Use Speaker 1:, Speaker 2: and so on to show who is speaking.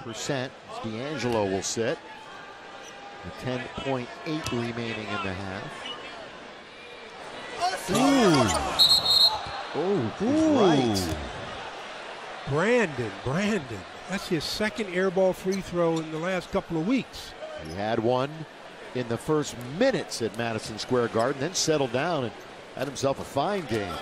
Speaker 1: percent D'Angelo will sit. 10.8 remaining in the half. Ooh. Oh, right.
Speaker 2: Brandon, Brandon. That's his second airball free throw in the last couple of weeks.
Speaker 1: He had one in the first minutes at Madison Square Garden, then settled down and had himself a fine game.